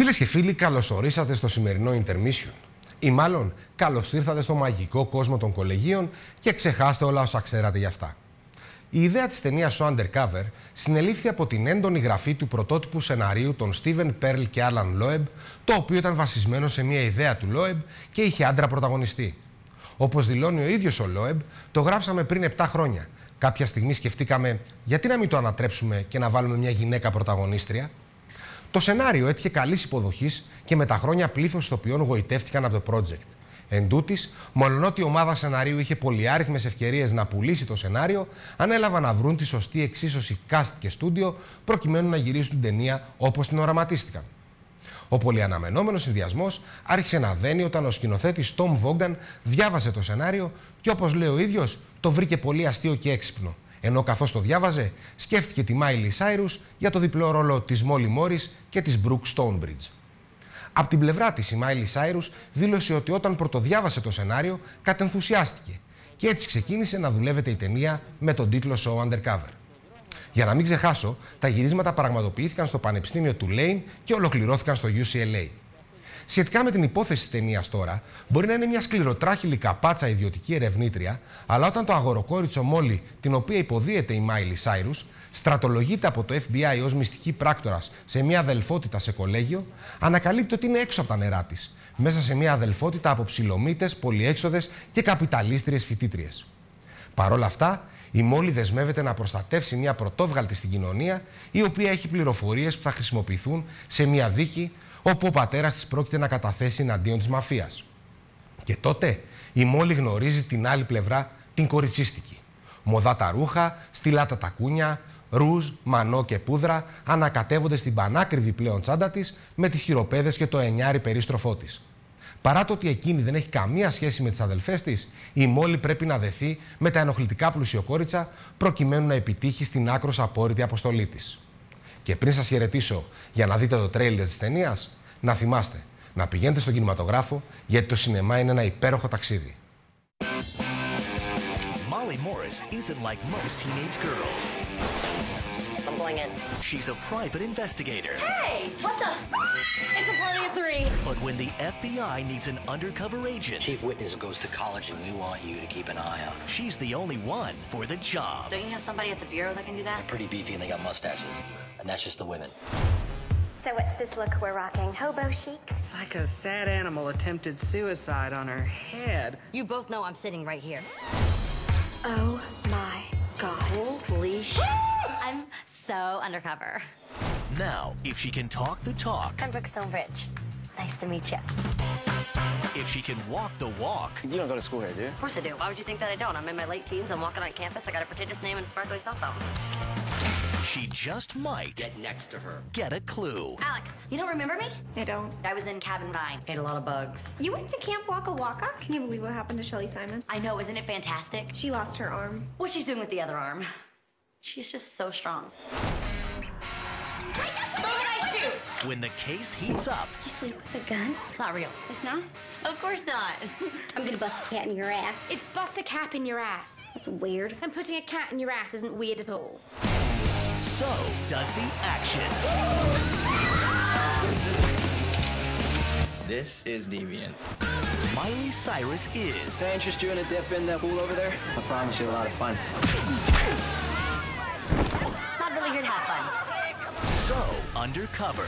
Φίλες και φίλοι, καλώς ορίσατε στο σημερινό Intermission. Ή μάλλον, καλώς ήρθατε στο μαγικό κόσμο των κολεγίων και ξεχάστε όλα όσα ξέρατε γι' αυτά. Η ιδέα της ταινίας «Ο Undercover» συνελήφθη από την έντονη γραφή του πρωτότυπου σεναρίου των Steven Pearl και Alan Loeb, το οποίο ήταν βασισμένο σε μια ιδέα του Loeb και είχε άντρα πρωταγωνιστή. Όπως δηλώνει ο ίδιος ο Loeb, το γράψαμε πριν 7 χρόνια. Κάποια στιγμή σκεφτήκαμε, γιατί να μην το ανατρέψουμε και να βάλουμε μια γυναίκα πρωταγωνίστρια; Το σενάριο έτυχε καλής υποδοχής και με τα χρόνια πλήθος ηθοποιών γοητεύτηκαν από το project. Εν τούτης, μολονότι η ομάδα σεναρίου είχε πολυάριθμες ευκαιρίες να πουλήσει το σενάριο, ανέλαβαν να βρουν τη σωστή εξίσωση cast και στούντιο προκειμένου να γυρίσουν την ταινία όπως την οραματίστηκαν. Ο πολυαναμενόμενος συνδυασμός άρχισε να δένει όταν ο σκηνοθέτης Tom Vaughan διάβασε το σενάριο και όπως λέει ο ίδιος, το βρήκε πολύ αστείο και έξυπνο. Ενώ καθώς το διάβαζε, σκέφτηκε τη Miley Cyrus για το διπλό ρόλο της Molly Morris και της Brooke Stonebridge. Από την πλευρά της, η Μάιλι Σάιρους δήλωσε ότι όταν πρωτοδιάβασε το σενάριο, κατενθουσιάστηκε και έτσι ξεκίνησε να δουλεύεται η ταινία με τον τίτλο So Undercover. Για να μην ξεχάσω, τα γυρίσματα πραγματοποιήθηκαν στο Πανεπιστήμιο Tulane και ολοκληρώθηκαν στο UCLA. Σχετικά με την υπόθεση της ταινίας τώρα, μπορεί να είναι μια σκληροτράχηλη καπάτσα ιδιωτική ερευνήτρια, αλλά όταν το αγοροκόριτσο Μόλι, την οποία υποδύεται η Μάιλι Σάιρους, στρατολογείται από το FBI ως μυστική πράκτορας σε μια αδελφότητα σε κολέγιο, ανακαλύπτει ότι είναι έξω από τα νερά της, μέσα σε μια αδελφότητα από ψηλομύτε, πολυέξοδες και καπιταλίστριες φοιτήτριες. Παρ' όλα αυτά, η Μόλι δεσμεύεται να προστατεύσει μια πρωτόβγαλτη στην κοινωνία, η οποία έχει πληροφορίες που θα χρησιμοποιηθούν σε μια δίκη όπου ο πατέρας της πρόκειται να καταθέσει εναντίον της μαφίας. Και τότε η Μόλι γνωρίζει την άλλη πλευρά, την κοριτσίστικη. Μοδά τα ρούχα, στυλά τα τακούνια, ρούζ, μανό και πούδρα ανακατεύονται στην πανάκριβη πλέον τσάντα της με τις χειροπέδες και το εννιάρι περίστροφό της. Παρά το ότι εκείνη δεν έχει καμία σχέση με τις αδελφές της, η Μόλι πρέπει να δεθεί με τα ενοχλητικά πλουσιοκόριτσα προκειμένου να επιτύχει στην άκρος απόρριτη αποστολή της. Και πριν σα χαιρετήσω για να δείτε το τρέιλερ τη ταινία, να θυμάστε να πηγαίνετε στον κινηματογράφο γιατί το σινεμά είναι ένα υπέροχο ταξίδι. Molly Morris isn't like most teenage girls. I'm going in. She's a private investigator. Hey! What the? It's a party of three. But when the FBI needs an undercover agent, Chief Witness goes to college and we want you to keep an eye on her. she's the only one for the job. Don't you have somebody at the bureau that can do that? They're pretty beefy and they got mustaches. And that's just the women. So what's this look we're rocking? Hobo chic? It's like a sad animal attempted suicide on her head. You both know I'm sitting right here. Oh my god. Holy shit. I'm so undercover. Now, if she can talk the talk, I'm Brooke Stonebridge. Nice to meet you. if she can walk the walk, You don't go to school here, do you? Of course I do. Why would you think that I don't? I'm in my late teens. I'm walking on campus. I got a pretentious name and a sparkly cell phone. She just might Get next to her. get a clue. Alex, you don't remember me? I don't. I was in Cabin Vine. Ate a lot of bugs. You went to Camp Waka Waka? Can you believe what happened to Shelly Simon? I know, isn't it fantastic? She lost her arm. What she's doing with the other arm. She's just so strong. Move and I shoot! When the case heats up, You sleep with a gun? It's not real. It's not? Of course not. I'm gonna bust a cat in your ass. It's bust a cap in your ass. That's weird. And putting a cat in your ass isn't weird at all. So does the action. This is deviant. Miley Cyrus is Can I interest you in a dip in the pool over there? I promise you a lot of fun. Not really here to have fun. so undercover.